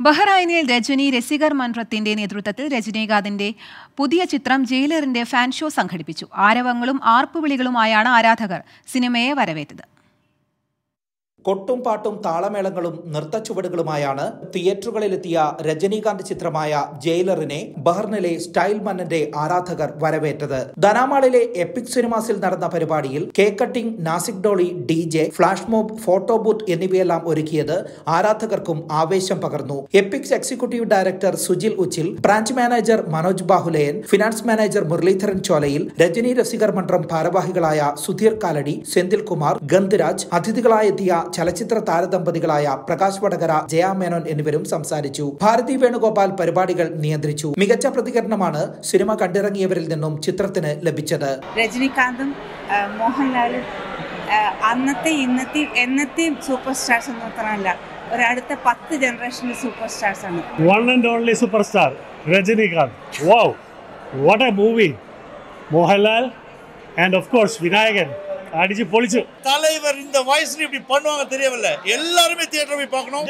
ബഹ്റൈനിൽ രജനി രസികർ മൻറത്തിന്റെ നേതൃത്വത്തിൽ രജനീകാന്തിന്റെ പുതിയ ചിത്രം ജയിലറിന്റെ ഫാൻ ഷോ സംഘടിപ്പിച്ചു. ആരവങ്ങളും ആർപ്പുവിളികളുമായാണ് ആരാധകർ സിനിമയെ വരവേറ്റത്. കൊട്ടും പാട്ടും താളമേളങ്ങളും നൃത്തച്ചുവടുകളുമായാണ് തിയേറ്ററുകളിലെത്തിയ രജനീകാന്ത് ചിത്രമായ ജയിലറിനെ ബഹ്റിനിലെ സ്റ്റൈൽ മന്നന്റെ ആരാധകർ വരവേറ്റത്. ധനാമാളിലെ എപ്പിക് സിനിമാസിൽ നടന്ന പരിപാടിയിൽ cake cutting Nashik Dolly D J flash mob photo booth എന്നിവയെല്ലാം ഒരുക്കിയത് ആരാധകർക്കും ആവേശം പകർന്നു. Epics executive director Sujil Uchil branch manager Manoj Bahulayan finance manager Muraleedharan Cholayil Rajini Rasikar മണ്ഡലം ഭാരവാഹികളായ സുധീർ കാലടി സെന്തിൽ കുമാർ ഗന്ധരാജ് അതിഥികളായെത്തിയ ചലച്ചിത്ര താരദമ്പതികളായ പ്രകാശ് വടകര ജയാ മേനോൻ എന്നിവരും സംസാരിച്ചു. ഭാരതി വേണുഗോപാൽ പരിപാടികൾ നിയന്ത്രിച്ചു. മികച്ച പ്രതികരണമാണ് സിനിമ കണ്ടിറങ്ങിയവരിൽ നിന്നും ചിത്രത്തിന് ലഭിച്ചത്. രജനികാന്തും മോഹൻലാലും അന്നത്തെ ഇന്നത്തെ എന്നത്തെയും സൂപ്പർ സ്റ്റാർസ് എന്ന് മാത്രമല്ല ഒരടുത്ത പത്ത് ജനറേഷനിലെ സൂപ്പർ സ്റ്റാർസ് ആണ്. One and only superstar Rajinikanth. Wow what a movie Mohanlal and of course Vinayagan. அடிச்சு பொழிச்சு தலைவர் இந்த வயசுல இப்படி பண்ணுவாங்க தெரியவில்லை எல்லாருமே தியேட்டர் போய் பார்க்கணும்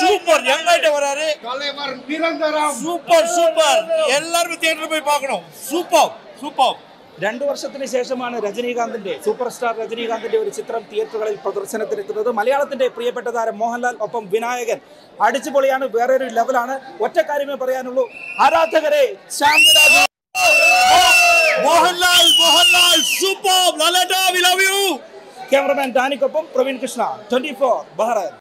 சூப்பர் யங் ஆயிட்ட வராரு தலைவர் நிரந்தரம் சூப்பர் சூப்பர் எல்லாருமே தியேட்டர் போய் பார்க்கணும் சூப்பர் சூப்பர் രണ്ടു വർഷത്തിന് ശേഷമാണ് രജനീകാന്തിന്റെ സൂപ്പർ സ്റ്റാർ രജനീകാന്തിന്റെ ഒരു ചിത്രം തിയേറ്ററുകളിൽ പ്രദർശനത്തിനെത്തുന്നത് മലയാളത്തിന്റെ പ്രിയപ്പെട്ട താരം മോഹൻലാൽ ഒപ്പം വിനായകൻ അടിച്ചുപൊളിയാണ് വേറൊരു ലെവലാണ് ഒറ്റ കാര്യമേ പറയാനുള്ളൂ ആരാധകരെ ശാന്തരാജ് Mohanlal Mohanlal cameraman ഡാനിക്കൊപ്പം Praveen Krishna twenty four Bahrain